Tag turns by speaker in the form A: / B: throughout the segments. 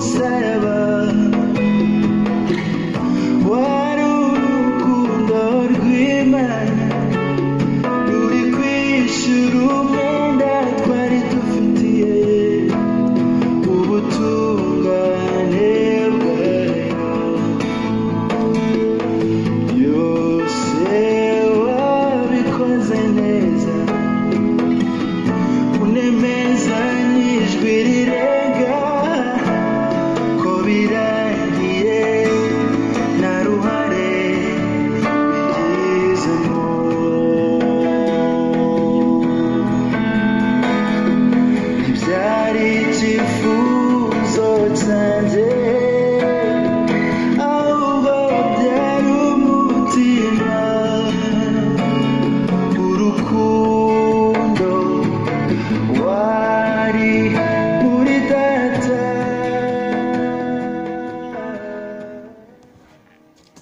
A: said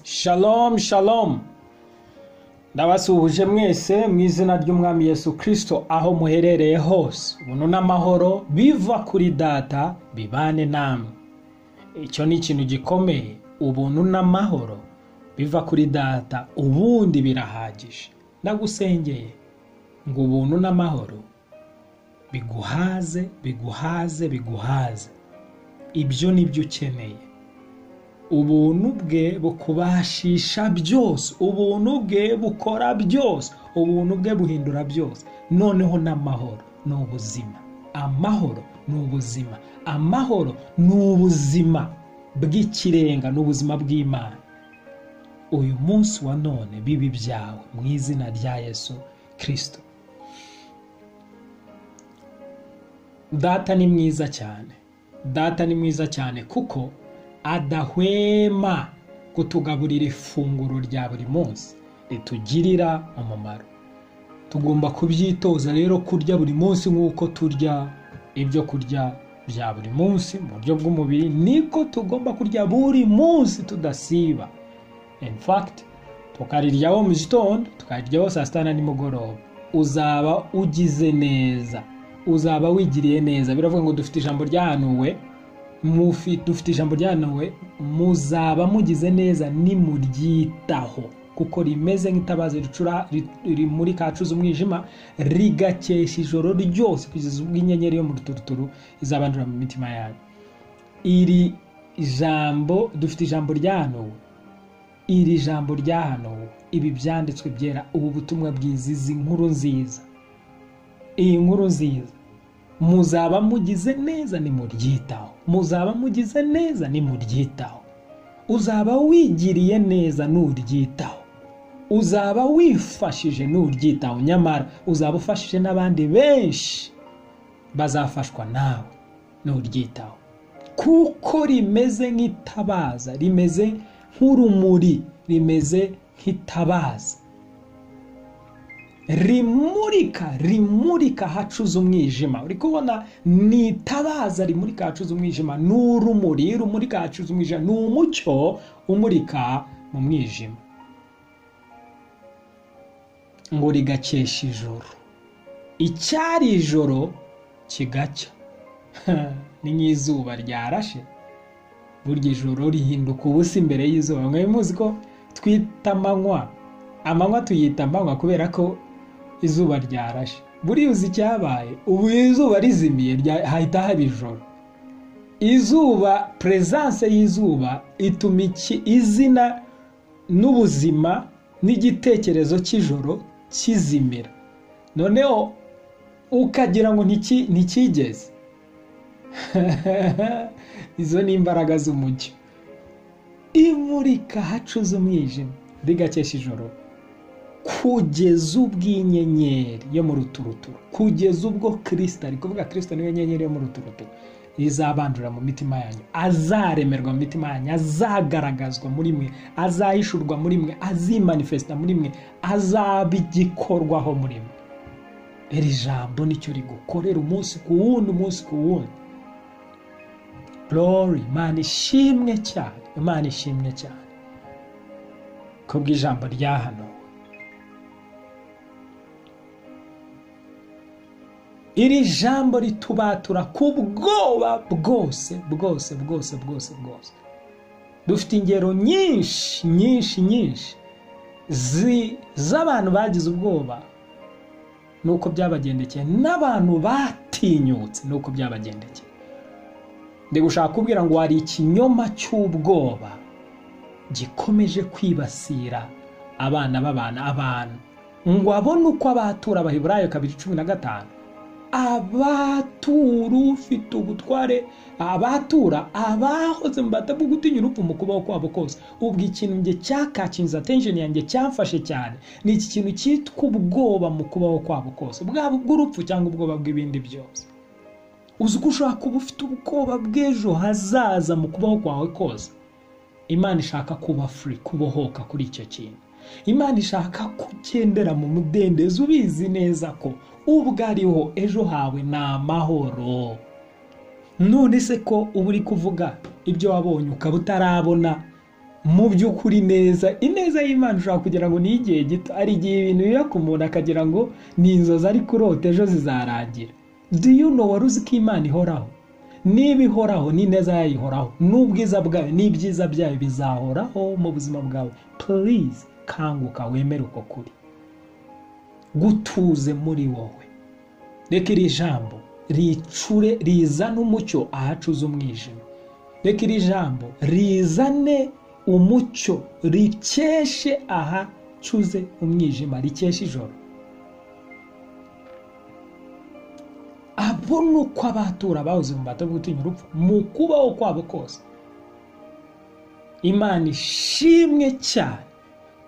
B: shalom shalom. Ndabasuhuje mwese mu izina ry'umwami yesu kirisito aho muherereye hose. Ubuntu n'amahoro biva kuri data bibane namwe. Icyo ni ikintu gikomeye. Ubuntu n'amahoro biva kuri data ubundi birahagije. Ndagusengeye. Ngo ubuntu n'amahoro biguhaze biguhaze biguhaze. Ibyo ni byo ukeneye. Ubuntu bwe bukubashisha byose ubuntu bwe bukora byose ubuntu bwe buhindura byose. Noneho n'amahoro ni ubuzima amahoro ni ubuzima amahoro ni ubuzima bw'ikirenga ni ubuzima bw'imana. Uyu munsi wa none bibi byawe mu izina rya yesu kirisito data ni mwiza cyane. Data ni mwiza cyane kuko adahwema kutugaburira ifunguro rya buri munsi. Ritugirira umumaro. Tugomba kubyitoza rero kurya buri munsi nk'uko turya ibyo kurya bya buri munsi mu buryo bw'umubiri. Niko tugomba kurya buri munsi tudasiba. In fact tukariryaho mu gitondo tukariryaho saa sita na nimugoroba. Uzaba ugize neza. Uzaba wigiriye neza. Biravuga ngo dufite ijambo ryahanuwe. Dufite ijambo ryahanuwe muzaba mugize neza nimuryitaho. Kuko rimeze nk'itabaza ricura ri- rimuri kacuza umwijima rigakesha ijoro ryose kugeza ubwo inyenyeri yo mu ruturuturu izabandura mu mitima yanyu. Iri jambo dufite ijambo ryahanuwe iri jambo ryahanuwe ibi byanditswe byera ubu butumwa bwiza izi nkuru nziza. Iyi nkuru nziza. Muzaba mugize neza nimuryitaho. Muzaba mugize neza nimuryitaho. Uzaba wigiriye neza nuryitaho. Uzaba wifashije nuryitaho. Nyamara uzaba ufashije n'abandi benshi bazafashwa nawe nuryitaho. Kuko rimeze nk'itabaza rimeze nk'urumuri rimeze nk'itabaza. Rimurika rimurika hacuze umwijima. Uri kubona ni itabaza rimurika hacuze umwijima ni urumuri. Rumurika hacuze umwijima ni umucyo umurika mu mwijima. Ngo rigakesha ijoro. Icyari ijoro kigacya ni nk'izuba ryarashe. Burya ijoro rihinduka ubusa imbere y'izuba. Mwe muzi ko twita amanywa. Amanywa tuyita amanywa kubera ko izuba ryarashe. Buriya uzi icyabaye? Ubu izuba rizimiye hahita haba ijoro. Izuba perezanse y'izuba ituma iki izina n'ubuzima n'igitekerezo cy'ijoro kizimira. Noneho ukagira ngo ntiki- ntikigeze. Izo ni imbaraga z'umucyo. Imurika hacuze umwijima rigakesha ijoro. Kugeza ubwo inyenyeri yo mu ruturuturu kugeza ubwo kirisita ari kuvuga kirisita ni we nyenyeri yo mu ruturuturu izabandura mu mitima yanyu azaremerwa mu mitima yanyu azagaragazwa muri mwe azahishurwa muri mwe azimanifesita muri mwe azaba igikorwaho muri mwe. Iri jambo ni cyo rigukorera umunsi ku wundi umunsi ku wundi. Glory imana ishimwe cyane imana ishimwe cyane. Kubw'ijambo rya hano iri jambo ritubatura ku bwoba bwose bwose bwose bwose bwose. Dufite ingero nyinshi nyinshi nyinshi. Z'abantu bagize ubwoba nuko byabagendekeye. N'abantu batinyutse nuko byabagendekeye. Ndi gushaka kubwira ngo hari ikinyoma cy'ubwoba gikomeje kwibasira abana b'abantu abantu. Ngo abone uko abatura abaheburayo kabiri cumi na gatanu. Abatura ufite ubutware abatura abahoze mu bata bwo gutinya urupfu mu kubaho kwabo kose. Ubwo ikintu njye cyakacinze attention yanjye cyamfashe cyane ni iki kintu cyitwa ubwoba mu kubaho kwabo kose. Bwaba ubw'urupfu cyangwa ubwoba bw'ibindi byose. Uzi ko ushobora kuba ufite ubwoba bw'ejo hazaza mu kubaho kwawe kose? Imana ishaka kuba free kubohoka kuri icyo kintu. Imana ishaka kugendera mu mudendezo ubizi neza ko ubwo ariho ejo hawe ni amahoro. None se ko uba uri kuvuga ibyo wabonye ukaba utarabona? Mu by'ukuri neza ineza y'imana ushobora kugira ngo ni igihe gito hari igihe ibintu biba ku muntu akagira ngo ni inzozi ari kurota ejo zizarangira. Know wari uzi ko imana ihoraho? Niba ihoraho n'ineza yayo ihoraho. N'ubwiza bwayo n'ibyiza byayo bizahoraho mu buzima bwawe. Please kanguka wemere uko kuri. Gutuze muri wowe. Reka iri jambo ricure rizane umucyo ahacuze umwijima reka iri jambo rizane umucyo rikeshe ahacuze umwijima rikeshe ijoro. Abona uko abatura bahoze mu bata bwo gutinya urupfu mu kubaho kwabo kose. Imana ishimwe cyane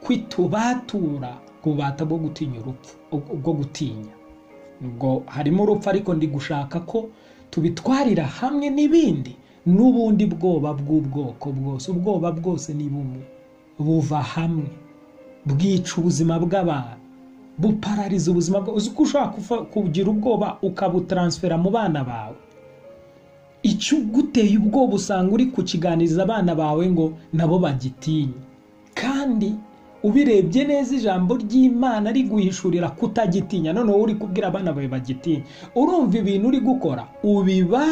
B: ko itubatura ku bubata bwo gutinya urupfu bwo gutinya. Ubwo harimo urupfu ariko ndi gushaka ko tubitwarira hamwe n'ibindi n'ubundi bwoba bw'ubwoko bwose. Ubwoba bwose ni bumwe buva hamwe bwica ubuzima bw'abantu buparariza ubuzima bwawe uzi ko ushobora kugira ubwoba ukabutaransfera mu bana bawe? Icyo uguteye ubwoba usanga uri kukiganiriza abana bawe ngo nabo bagitinye kandi ubirebye neza ijambo ry'imana riguhishurira kutagitinya. Noneho uri kubwira abana bawe bagitinya urumva ibintu uri gukora? Ubiba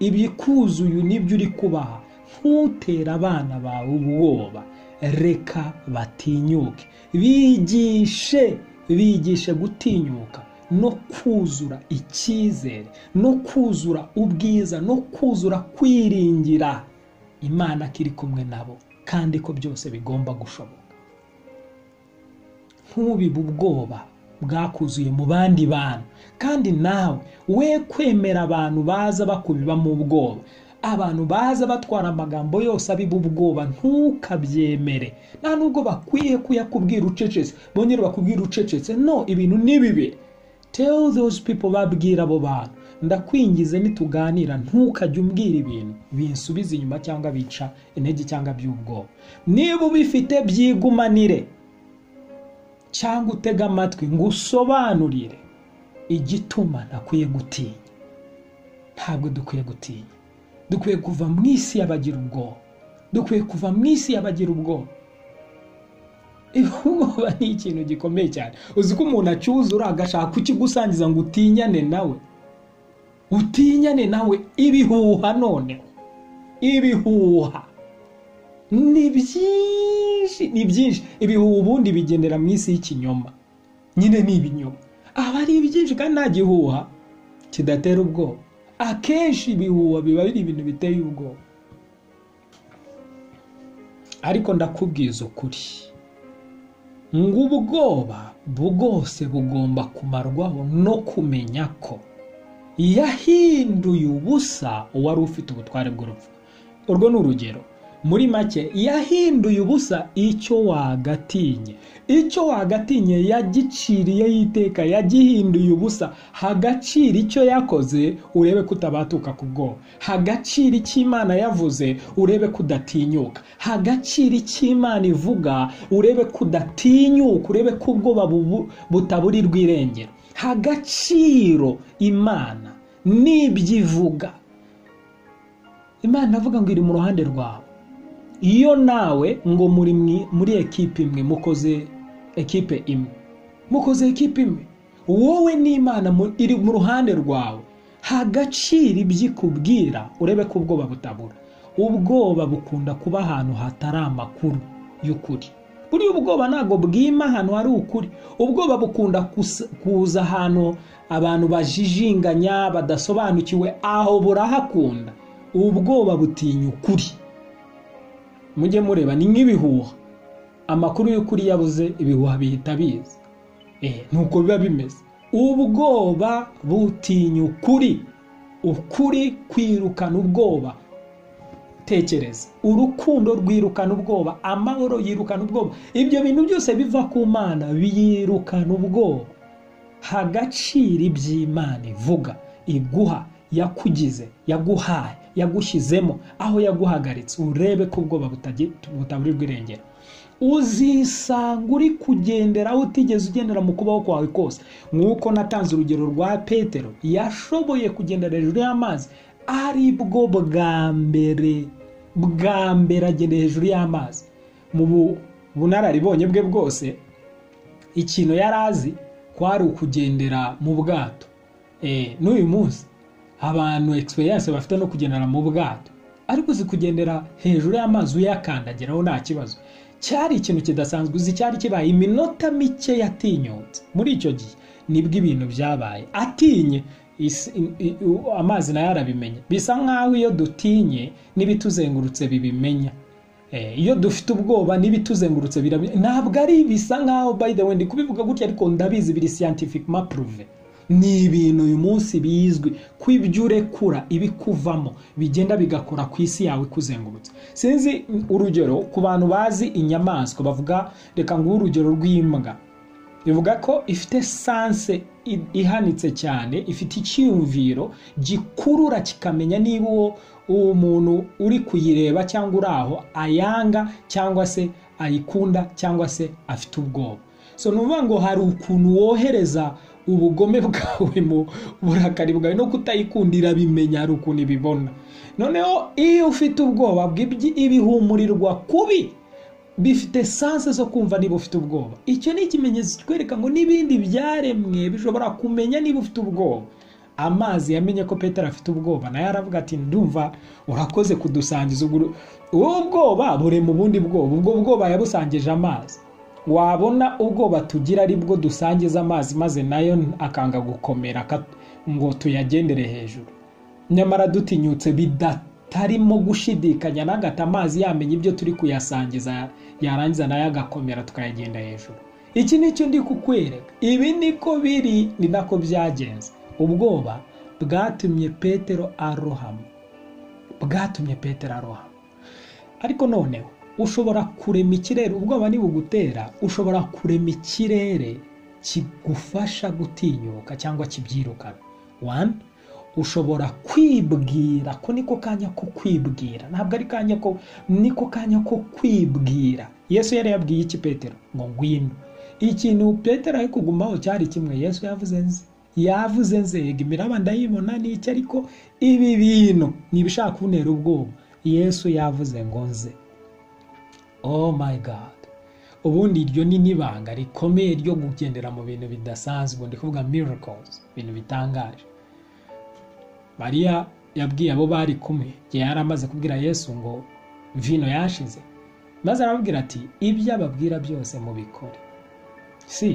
B: ibikuzuye ni byo uri kubaha. Ntutere abana bawe ubwoba. Reka batinyuke. Bigishe bigishe gutinyuka no kuzura icyizere no kuzura ubwiza no kuzura kwiringira. Imana ko iri kumwe nabo kandi ko byose bigomba gushoboka. Ntubibe ubwoba bwakuzuye mu bandi bantu. Kandi nawe we kwemera abantu baza bakubibamo ubwoba abantu baza batwara amagambo yose abiba ubwoba ntukabyemere. Nta nubwo bakwiye kuyakubwira ucecetse bongere bakubwira ucecetse. No ibintu ni bibi. Tell those people babwira abo bantu. Ndakwingize nituganira ntukajye umbwira ibintu. Binsubiza inyuma cyangwa bica intege cyangwa by'ubwoba. Niba ubifite byigumanire. Cyangwa utege amatwi ngo usobanurire igituma ntakwiye gutinya. Ntabwo dukwiye gutinya. Dukwiye kuva mu isi y'abagira ubwoba. Dukwiye kuva mu isi y'abagira ubwoba. Ubwoba ni ikintu gikomeye cyane. Uzi ko umuntu acyuzura agashaka kukigusangiza ngo utinyane nawe? Utinyane nawe. Ibihuha noneho. Ibihuha. Ni byinshi ni byinshi ibihuha ubundi bigendera mu isi y'ikinyoma. Nyine ni ibinyoma. Aba ari byinshi kandi nta gihuha kidatera ubwoba. Akenshi ibihuha biba biri ibintu biteye ubwoba. Ariko ndakubwiza ukuri. Ngo ubwoba bwose bugomba kumarwaho no kumenya ko yahinduye ubusa uwari ufite ubutware bw'urupfu. Urwo ni urugero. Muri make yahinduye ubusa icyo wagatinye. Icyo wagatinye yagiciriye y'iteka yagihinduye ubusa. Hagacira icyo yakoze urebe ko utabatuka ku bwoba. Hagacira icyo imana yavuze urebe ko udatinyuka hagacira icyo imana ivuga urebe ko udatinyuka urebe ko ubwoba butaburirwa irengero hagaciro imana n'ibyo ivuga. Imana avuga ngo iri mu ruhande rwawe. Iyo nawe ngo muri muri ekipe imwe mukoze ekipe imwe. Mukoze ekipe imwe. Wowe n'imana iri mu ruhande rwawe ha agaciro ibyo ikubwira urebe ko ubwoba butabura. Ubwoba bukunda kuba ahantu hatari amakuru y'ukuri. Buriya ubwoba ntabwo bwima ahantu hari ukuri. Ubwoba bukunda kuza ahantu abantu bajijinganya badasobanukiwe aho burahakunda ubwoba butinya ukuri. Mujye mureba ni nk'ibihuha. Amakuru y'ukuri yabuze ibihuha bihita biza. Eh, nuko biba bimeze. Ubwoba butinya ukuri. Ukuri kwirukana ubwoba. Tekereza. Urukundo rwirukana ubwoba. Amahoro yirukana ubwoba. Ibyo bintu byose biva ku mana biyirukana ubwoba. Ha agaciro iby'imana ivuga. Iguha yakugize yaguhaye. Yagushyizemo aho yaguhagaritse. Urebe ko ubwoba butaburirwa irengero uzisanga uri kugendera utigeze ugendera mu kubaho kwawe kose. Nk'uko natanze urugero rwa petero yashoboye kugendera hejuru y'amazi ari bwo bwa mbere bwa mbere agenda hejuru y'amazi. Mu bu- bunararibonye bwe bwose ikintu yari azi kwari ukugendera mu bwato. Eh, n'uyu munsi abantu experience bafite no kugendera mu bwato. Ariko uzi kugendera hejuru y'amazi uyakandagiraho nta kibazo. Cyari ikintu kidasanzwe uzi cyari kibaye iminota mike yatinyutse. Muri icyo gihe ni bwo ibintu byabaye. Atinye amazi na yo arabimenya bisa nk'aho iyo dutinye n'ibituzengurutse bibimenya. Eh, iyo dufite ubwoba n'ibituzengurutse ntabwo ari bisa nk'aho by the way ndi kubivuga gutya ariko ndabizi biri scientifiquement prouvé ni ibintu uyu munsi bizwi ko ibyo urekura ibikuvamo bigenda bigakora ku isi yawe ikuzengurutse. Sinzi urugero ku bantu bazi inyamaswa bavuga reka nguhe urugero rw'imbwa. Bivuga ko ifite sanse ihanitse cyane ifite icyiyumviro gikurura kikamenya niba uwo uwo muntu uri kuyireba cyangwa uri aho ayanga cyangwa se ayikunda cyangwa se afite ubwoba. So ni ngo hari ukuntu wohereza ubugome bwawe mu burakari bwawe no kutayikundira bimenya hari ukuntu ibibona. Noneho iyo ufite ubwoba ibihumurirwa kubi bifite sanse zo kumva niba ufite ubwoba. Icyo ni ikimenyetso kitwereka ngo n'ibindi byaremwe bishobora kumenya niba ufite ubwoba. Amazi yamenye ko petero afite ubwoba na yo aravuga ati ndumva urakoze kudusangiza ubwo ubu bwoba buri mu bundi bwoba. Ubwo bwoba yabusangije amazi. Wabona ubwoba tugira ari bwo dusangiza amazi maze na yo akanga gukomera ngo tuyagendere hejuru. Nyamara dutinyutse bidatarimo gushidikanya n'agata amazi yamenya ibyo turi kuyasangiza yarangiza na yo agakomera tukayagenda hejuru. Iki ni cyo ndi kukwereka. Ibi niko biri ni nako byagenze. Ubwoba bwatumye petero arohama. Bwatumye petero arohama. Ariko noneho ushobora kurema ikirere ubwoba nibugutera ushobora kurema ikirere kigufasha gutinyuka cyangwa kibyirukana. One ushobora kwibwira ko niko kanya ko kwibwira. Ntabwo ari kanya ko niko kanya ko kwibwira. Yesu yari yabwiye iki petero? Ngo ngwino. Ikintu petero ari kugumaho cyari kimwe. Yesu yavuze nzi yavuze nzega imiraba ndayibona n'iki ariko ibi bintu ni ibishaka kuntera ubwoba. Yesu yavuze ngo nze. Oh my god. Ubundi iryo ni n'ibanga rikomeye ryo kugendera mu bintu bidasanzwe. Ndi kuvuga miracles ibintu bitangaje. Mariya yabwiye abo bari kumwe igihe yari amaze kubwira yesu ngo vino yashize. Maze arababwira ati ibyo ababwira byose mubikore. Si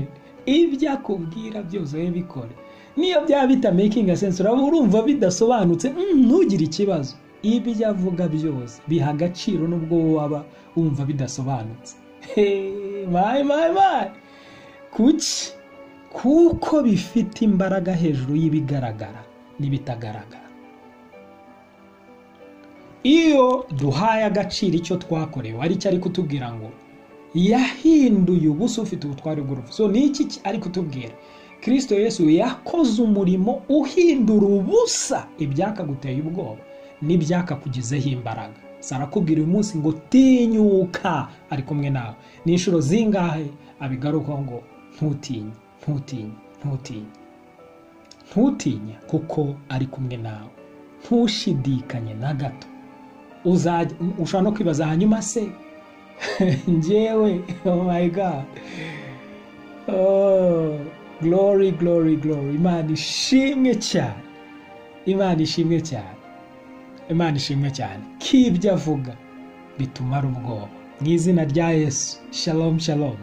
B: ibyo akubwira byose we bikore niyo byaba bitamakinga sense uraba urumva bidasobanutse mm, ntugire ikibazo. Ibyo avuga byose biha agaciro n'ubwo waba wumva bidasobanutse. My, my, my. kuki? Kuko bifite imbaraga hejuru y'ibigaragara n'ibitagaragara. Iyo duhaye agaciro icyo twakorewe ari cyo ari kutubwira ngo yahinduye ubusa ufite ubutware bw'urupfu. So ni iki ki- ari kutubwira? Kirisito yesu yakoze umurimo uhindura ubusa ibyakaguteye ubwoba. N'ibyakakugizeho imbaraga. Sarakubwira uyu munsi ngo tinyuka ari kumwe nawe. Ni inshuro zingahe? Abigarukaho ngo ntutinye ntutinye ntutinye. Ntutinye kuko ari kumwe nawe. Ntushidikanye na gato. Ushobora no kwibaza hanyuma se? Njyewe oh my god. Oh, glory glory glory. Imana ishimwe cyane. Imana ishimwe cyane. Imana ishimwe cyane. K'ibyo avuga bitumara ubwoba. Mu izina rya yesu. Shalom shalom.